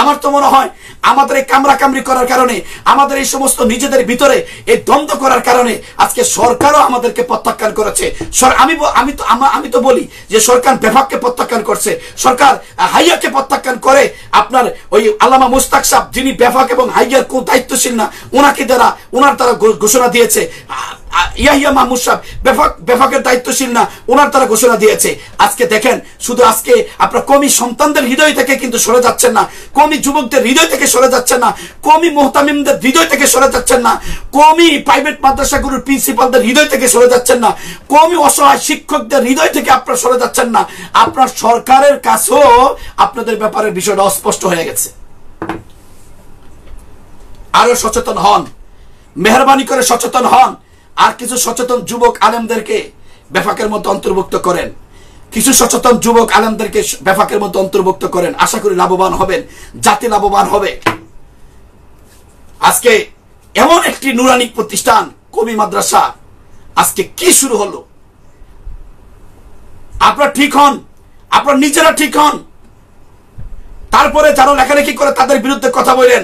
আমার তো মনে হয় আমাদের এই কামরা কামড়ি করার কারণে, আমাদের এই সমস্ত নিজেদের ভিতরে এই দ্বন্দ্ব করার কারণে আজকে সরকারও আমাদেরকে প্রত্যাখ্যান করেছে। আমি আমি তো আমি তো বলি যে সরকার বেফাককে প্রত্যাখ্যান করছে। সরকার হাইয়াকে প্রত্যাখ্যান করে আপনার ওই আল্লামা মুস্তাক সাহ যিনি বেফাক এবং হাইয়ার কোন দায়িত্বশীল না ওনাকে দ্বারা ওনার দ্বারা ঘোষণা দিয়েছে। ইয়াহিয়া মাহমুদ সাহেব, বেফাক, বেফাকের দায়িত্বশীল না ওনার তারা ঘোষণা দিয়েছে। আজকে দেখেন, শুধু আজকে আপনার কমি সন্তানদের হৃদয় থেকে কিন্তু সরে যাচ্ছেন না, কমি যুবকদের হৃদয় থেকে সরে যাচ্ছেন না, কমি মোহতামিমদের হৃদয় থেকে সরে যাচ্ছেন না, কমি প্রাইভেট মাদ্রাসাগুলোর প্রিন্সিপালদের হৃদয় থেকে সরে যাচ্ছেন না, কমি অসহায় শিক্ষকদের হৃদয় থেকে আপনার সরে যাচ্ছেন না। আপনার সরকারের কাছেও আপনাদের ব্যাপারে বিষয়টা অস্পষ্ট হয়ে গেছে। আরও সচেতন হন, মেহরবানি করে সচেতন হন আর কিছু সচেতন যুবক আলেমদেরকে বেফাকের মতো অন্তর্ভুক্ত করেন। কিছু সচেতন যুবক আলেমদেরকে বেফাকের মতো অন্তর্ভুক্ত করেন। আশা করি লাভবান হবেন, জাতি লাভবান হবে। আজকে এমন একটি নুরানিক প্রতিষ্ঠান, কবি মাদ্রাসা, আজকে কি শুরু হলো? আপনারা ঠিক হন, আপনারা নিজেরা ঠিক হন। তারপরে যারা লেখালেখি করে তাদের বিরুদ্ধে কথা বলেন।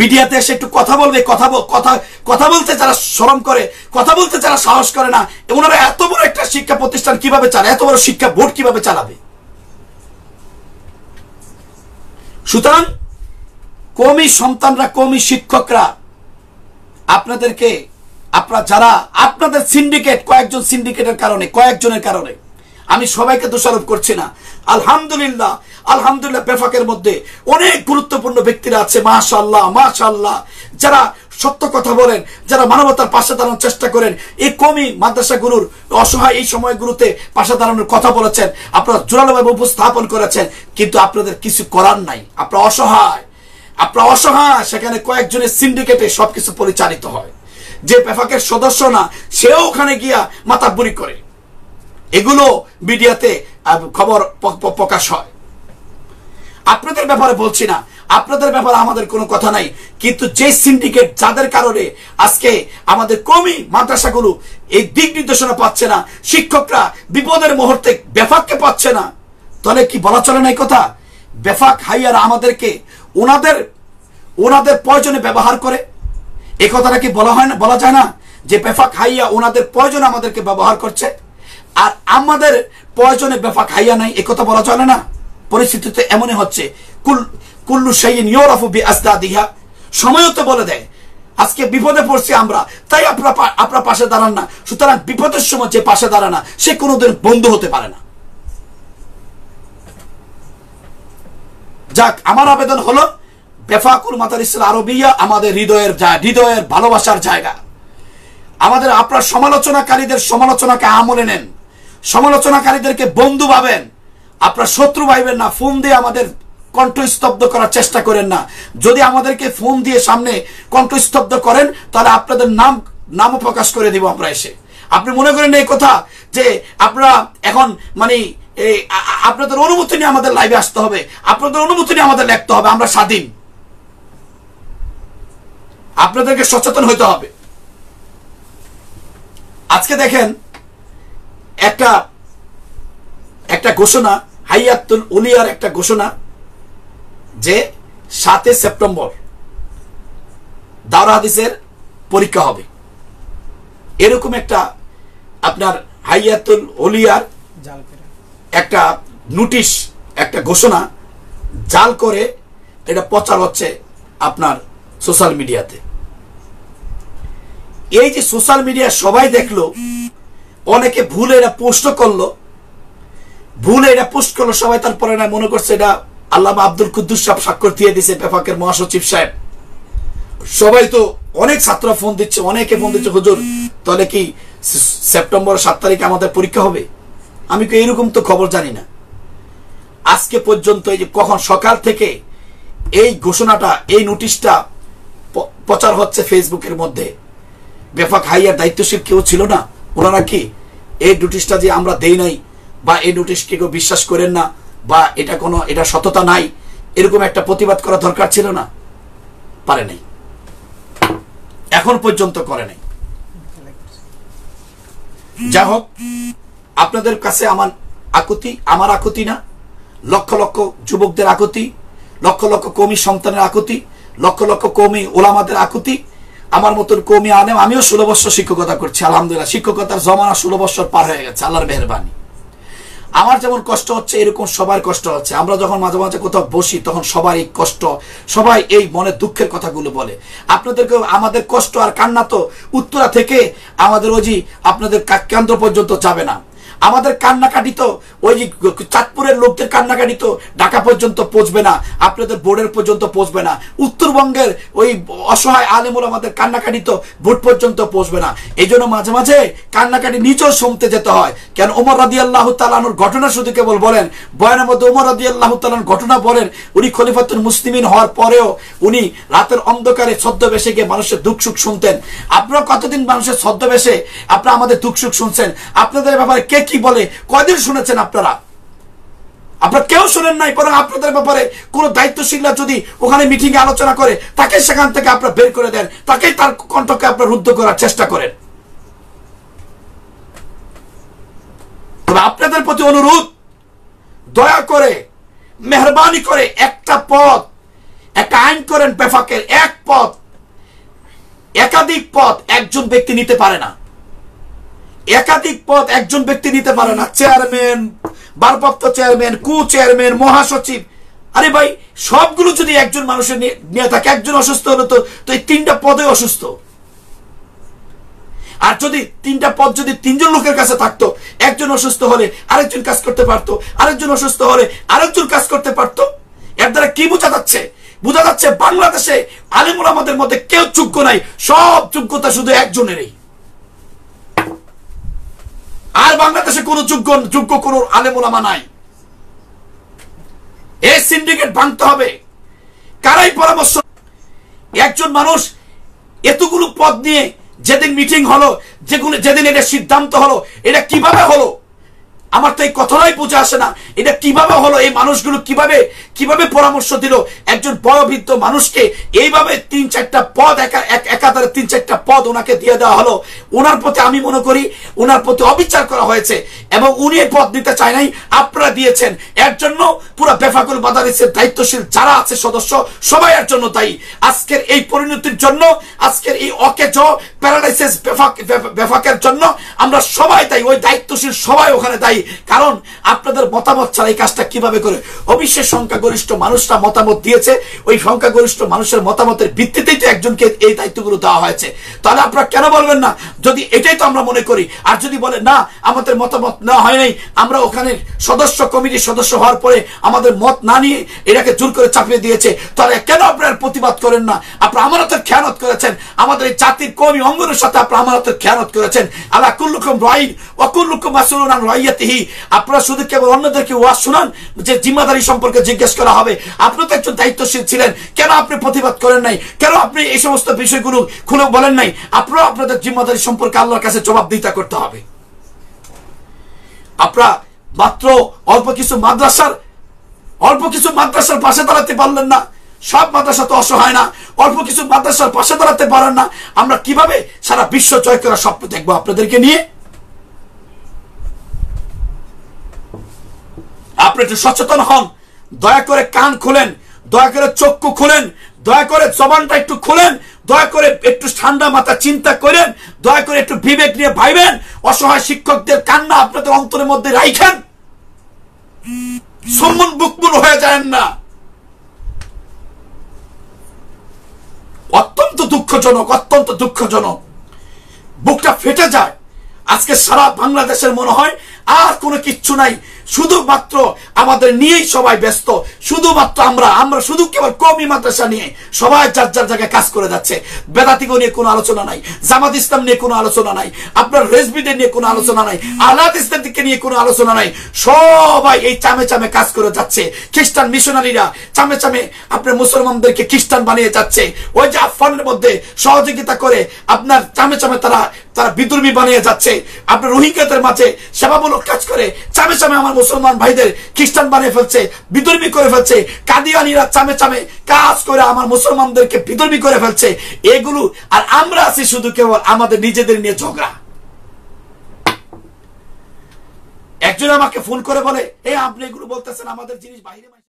মিডিয়াতে এসে একটু কথা বলবে, কথা কথা কথা বলতে যারা শরম করে, কথা বলতে যারা সাহস করে না, ওনারা এত বড় একটা শিক্ষা প্রতিষ্ঠান কীভাবে চালায় এত বড় শিক্ষা বোর্ড কীভাবে চালাবে? সুতরাং কমি সন্তানরা কমি শিক্ষকরা, আপনাদেরকে, আপনারা যারা, আপনাদের সিন্ডিকেট কয়েকজন সিন্ডিকেটের কারণে, কয়েকজনের কারণে আমি সবাইকে দোষারোপ করছি না। আলহামদুলিল্লাহ আলহামদুলিল্লাহ বেফাকের মধ্যে অনেক গুরুত্বপূর্ণ ব্যক্তিরা আছে মাশাল্লাহ মাশাল্লাহ যারা সত্য কথা বলেন, যারা মানবতার পাশে দাঁড়ানোর চেষ্টা করেন এই কমি মাদ্রাসাগুলোর অসহায় এই সময়গুলোতে পাশে দাঁড়ানোর কথা বলেছেন, আপনারা জোরালোভাবে উপস্থাপন করেছেন, কিন্তু আপনাদের কিছু করার নাই। আপনারা অসহায়। আপনার অসহায়, সেখানে কয়েকজনের সিন্ডিকেটে সবকিছু পরিচালিত হয়। যে পেফাকের সদস্য না, সেও ওখানে গিয়া মাতাবুরি করে। এগুলো মিডিয়াতে খবর প্রকাশ হয়। আপনাদের ব্যাপারে বলছি না। আপনাদের ব্যাপারে আমাদের কোনো কথা নাই। কিন্তু যে সিন্ডিকেট যাদের কারণে আজকে আমাদের কমই মাদ্রাসাগুলো এই দিক নির্দেশনা পাচ্ছে না, শিক্ষকরা বিপদের মুহূর্তে বেফাককে পাচ্ছে না, তাহলে কি বলা চলে না কথা? বেফাক হাইয়ারা আমাদেরকে ওনাদের ওনাদের প্রয়োজনে ব্যবহার করে। এই কথাটা কি বলা হয় না, বলা যায় না? যে বেফাক হাইয়া ওনাদের প্রয়োজনে আমাদেরকে ব্যবহার করছে? আর আমাদের প্রয়োজনে বেফাক হাইয়া নাই, এ কথা বলা চলে না। পরিস্থিতিতে এমনই হচ্ছে। কুল, কুল্লু শাইইন ইউরাফু বি আসদাদিহা সময়ও তো বলে দেয়, আজকে বিপদে পড়ছি আমরা, তাই আপনারা আপনারা পাশে দাঁড়ান না। সুতরাং বিপদের সময় যে পাশে দাঁড়ায় না সে কোনোদিন বন্ধু হতে পারে না। যাক, আমার আবেদন হলো, বেফাকুল মাতারিসুল আরবিয়া আমাদের হৃদয়ের জা- হৃদয়ের ভালোবাসার জায়গা। আমাদের আপনার সমালোচনাকারীদের সমালোচনাকে আমলে নেন। সমালোচনাকারীদেরকে বন্ধু ভাবেন। আপনার শত্রু ভাইবেন না, ফোন দিয়ে আমাদের কণ্ঠস্তব্ধ করার চেষ্টা করেন না। যদি আমাদেরকে ফোন দিয়ে সামনে কণ্ঠস্তব্ধ করেন, তাহলে আপনাদের নাম, নামও প্রকাশ করে দিব আমরা এসে। আপনি মনে করেন এই কথা যে আপনারা এখন মানে এই আপনাদের অনুমতি নিয়ে আমাদের লাইভে আসতে হবে। আপনাদের অনুমতি নিয়ে আমাদের লিখতে হবে, আমরা স্বাধীন। আপনাদেরকে সচেতন হইতে হবে। আজকে দেখেন একটা একটা ঘোষণা হাইয়াতুল উলিয়ার একটা ঘোষণা যে সাতে সেপ্টেম্বর দাওরা হাদিসের পরীক্ষা হবে। এরকম একটা আপনার হাইয়াতুল উলিয়ার একটা নোটিশ একটা ঘোষণা জাল করে এটা প্রচার হচ্ছে আপনার সোশ্যাল মিডিয়াতে। এই যে সোশ্যাল মিডিয়া সবাই দেখল অনেকে ভুলে এটা পোস্ট করল। ভুলে এটা পোস্ট করল, সবাই তারপরে না মনে করছে এটা আল্লাহ আব্দুল কুদ্দুস সাহেব স্বাক্ষর দিয়ে দিছে পেফাকের মহাসচিব সাহেব। সবাই তো অনেক ছাত্র ফোন দিচ্ছে, অনেকে ফোন দিচ্ছে, হুজুর, তাহলে কি সেপ্টেম্বর সাত তারিখে আমাদের পরীক্ষা হবে? আমি তো এরকম তো খবর জানি না। আজকে পর্যন্ত এই যে কখন, সকাল থেকে এই ঘোষণাটা, এই নোটিশটা প্রচার হচ্ছে ফেসবুকের মধ্যে। বেফাক হাইয়ার দায়িত্বশীল কেউ ছিল না। ওনারা কি? এই নোটিশটা যে আমরা দেই নাই, বা এই নোটিশকে কেউ বিশ্বাস করেন না, বা এটা কোনো, এটা সততা নাই, এরকম একটা প্রতিবাদ করা দরকার ছিল না? পারে নাই। এখন পর্যন্ত করে নাই। যা হোক, আপনাদের কাছে আমার আকুতি আমার আকুতি না, লক্ষ লক্ষ যুবকদের আকুতি, লক্ষ লক্ষ কৌমি সন্তানের আকুতি, লক্ষ লক্ষ কমি ওলামাদের আকুতি আমার মতন কৌমি আনেম আমিও ষোলো বছর শিক্ষকতা করছি, আলহামদুলিল্লাহ। শিক্ষকতার জমানা ষোলো বছর পার হয়ে গেছে, আল্লাহর মেহরবানি। আমার যেমন কষ্ট হচ্ছে, এরকম সবার কষ্ট হচ্ছে। আমরা যখন মাঝে মাঝে কোথাও বসি, তখন সবার এই কষ্ট, সবাই এই মনের দুঃখের কথাগুলো বলে। আপনাদেরকে আমাদের কষ্ট আর কান্না তো উত্তরা থেকে আমাদের ওই আপনাদের কা- কেন্দ্র পর্যন্ত যাবে না। আমাদের কান্নাকাটি তো, ওই চাঁদপুরের লোকদের কান্নাকাটি তো ঢাকা পর্যন্ত পৌঁছবে না, আপনাদের বোর্ডের পর্যন্ত পৌঁছবে না, উত্তরবঙ্গের ওই অসহায় আলেমুল আমাদের কান্নাকাটি তো বোর্ড পর্যন্ত পৌঁছবে না। এই জন্য মাঝে মাঝে কান্নাকাটি নিচেও শুনতে যেতে হয়। কেন ওমর রাদি আল্লাহ তালানোর ঘটনা শুধু কেবল বলেন, বয়ানের মধ্যে ওমর রাদি আল্লাহ তালানোর ঘটনা বলেন, উনি খলিফাতুল মুসলিমিন হওয়ার পরেও উনি রাতের অন্ধকারে ছদ্মবেশে গিয়ে মানুষের দুঃখ সুখ শুনতেন। আপনারা কতদিন মানুষের ছদ্মবেশে আপনারা আমাদের দুঃখ সুখ শুনছেন? আপনাদের ব্যাপারে কে কি বলে? কয়দিন শুনেছেন আপনারা? আপনারা কেউ শুনেন নাই, বরং আপনাদের ব্যাপারে কোন দায়িত্বশীলরা যদি ওখানে মিটিং এ আলোচনা করে, তাকে সেখান থেকে আপনারা বের করে দেন, তাকেই তার কণ্ঠকে আপনারা রুদ্ধ করার চেষ্টা করেন। আপনাদের প্রতি অনুরোধ, দয়া করে, মেহরবানি করে একটা পদ একটা আইন করেন বেফাকের, এক পদ, একাধিক পদ একজন ব্যক্তি নিতে পারে না। একাধিক পদ একজন ব্যক্তি নিতে পারে না। চেয়ারম্যান, ভারপ্রাপ্ত চেয়ারম্যান কু চেয়ারম্যান মহাসচিব। আরে ভাই, সবগুলো যদি একজন মানুষের নিয়ে- থাকে, একজন অসুস্থ হলো তো তো এই তিনটা পদে অসুস্থ। আর যদি তিনটা পদ যদি তিনজন লোকের কাছে থাকতো, একজন অসুস্থ হলে আরেকজন কাজ করতে পারতো, আরেকজন অসুস্থ হলে আরেকজন কাজ করতে পারতো, এর দ্বারা কি বোঝা যাচ্ছে? বোঝা যাচ্ছে বাংলাদেশে আলিমুল আমাদের মধ্যে কেউ যোগ্য নাই, সব যোগ্যতা শুধু একজনেরই। আর বাংলাদেশে কোনো যোগ্য যোগ্য কোনো আলেমোলামা নাই। এই সিন্ডিকেট ভাঙতে হবে। কারাই পরামর্শ, একজন মানুষ এতগুলো পদ নিয়ে যেদিন মিটিং হলো, যেগুলো যেদিন এটা সিদ্ধান্ত হলো, এটা কীভাবে হলো? আমার তো এই কথাটাই বোঝা আসে না। এটা কীভাবে হলো? এই মানুষগুলো কীভাবে কীভাবে পরামর্শ দিল? একজন বয়োবৃদ্ধ মানুষকে এইভাবে তিন চারটা পদ একা- একাধারে তিন চারটা পদ ওনাকে দিয়ে দেওয়া হলো। ওনার প্রতি আমি মনে করি, ওনার প্রতি অবিচার করা হয়েছে এবং উনি এই পদ নিতে চায় নাই। আপনারা দিয়েছেন। এর জন্য পুরো বেফাকুল বাদারিসের দায়িত্বশীল যারা আছে সদস্য, সবাই এর জন্য দায়ী। আজকের এই পরিণতির জন্য, আজকের এই অকেজ, প্যারালাইসিস বেফাক বেফাকের জন্য আমরা সবাই দায়ী। ওই দায়িত্বশীল সবাই ওখানে দায়ী। কারণ আপনাদের মতামত ছাড়া এই কাজটা কীভাবে করে? অবশ্যই সংখ্যাগরিষ্ঠ মানুষরা মতামত দিয়েছে, ওই সংখ্যাগরিষ্ঠ মানুষের মতামতের ভিত্তিতেই তো একজনকে এই দায়িত্বগুলো দেওয়া হয়েছে। তাহলে আপনারা কেন বলবেন না? যদি এটাই তো আমরা মনে করি, আর যদি বলে, না, আমাদের মতামত না হয় নাই, আমরা ওখানে সদস্য কমিটির সদস্য হওয়ার পরে আমাদের মত না নিয়ে এটাকে জোর করে চাপিয়ে দিয়েছে, তাহলে কেন আপনার প্রতিবাদ করেন না? আপনারা আমানতের খেয়ানত করেছেন। আমাদের এই জাতির কর্মী অঙ্গনের সাথে আপনারা আমানতের খেয়ানত করেছেন। আল্লাহ কুল্লুকুম রাইন অকুল্লুকুম মাসুলুন আন আপনারা শুধু কেবল অন্যদেরকে ওয়াজ শুনান, যে জিম্মাদারি সম্পর্কে জিজ্ঞেস করা হবে। আপনি তো একজন দায়িত্বশীল ছিলেন। কেন আপনি প্রতিবাদ করেন নাই? কেন আপনি এই সমস্ত বিষয়গুলো খুলে বলেন নাই? আপনারাও আপনাদের জিম্মাদারি সম্পর্কে আল্লাহর কাছে জবাবদিহিতা করতে হবে। আপনারা মাত্র অল্প কিছু মাদ্রাসার, অল্প কিছু মাদ্রাসার পাশে দাঁড়াতে পারলেন না। সব মাদ্রাসা তো অসহায় না। অল্প কিছু মাদ্রাসার পাশে দাঁড়াতে পারেন না। আমরা কীভাবে সারা বিশ্ব জয় করার স্বপ্ন দেখব আপনাদেরকে নিয়ে? আপনি একটু সচেতন হন। দয়া করে কান খুলেন, দয়া করে চক্ষু খুলেন, দয়া করে জবানটা একটু খুলেন, দয়া করে একটু ঠান্ডা মাথা চিন্তা করেন, দয়া করে একটু বিবেক নিয়ে ভাইবেন, অসহায় শিক্ষকদের কান্না আপনাদের অন্তরের মধ্যে রাইখেন। সম্মন বুকমুন হয়ে যায় না। অত্যন্ত দুঃখজনক অত্যন্ত দুঃখজনক। বুকটা ফেটে যায়। আজকে সারা বাংলাদেশের মনে হয় আর কোনো কিচ্ছু নাই। শুধুমাত্র আমাদের নিয়েই সবাই ব্যস্ত। শুধুমাত্র আমরা আমরা শুধু কেবল কমি মাদ্রাসা নিয়ে সবাই যার যার জায়গায় কাজ করে যাচ্ছে। বেদাতিকে নিয়ে কোনো আলোচনা নাই, জামাত ইসলাম নিয়ে কোনো আলোচনা নাই, আপনার রেজবিদের নিয়ে কোনো আলোচনা নাই, আলাদ ইসলামকে নিয়ে কোনো আলোচনা নাই, সবাই এই চামে চামে কাজ করে যাচ্ছে। খ্রিস্টান মিশনারিরা চামে চামে আপনার মুসলমানদেরকে খ্রিস্টান বানিয়ে যাচ্ছে। ওই যে আফগানের মধ্যে সহযোগিতা করে আপনার চামে চামে তারা তারা বিদ্রোহী বানিয়ে যাচ্ছে। আপনার রোহিঙ্গাদের মাঝে সেবামূলক কাজ করে, চামে চামে আমার মুসলমান ভাইদের খ্রিস্টান বানিয়ে ফেলছে বিদর্মী করে ফেলছে, কাদিয়ানিরা চামে চামে কাজ করে আমার মুসলমানদেরকে বিদর্মী করে ফেলছে। এগুলো আর আমরা আছি শুধু কেবল আমাদের নিজেদের নিয়ে ঝগড়া। একজন আমাকে ফোন করে বলে, এই আপনি এগুলো বলতেছেন, আমাদের জিনিস বাইরে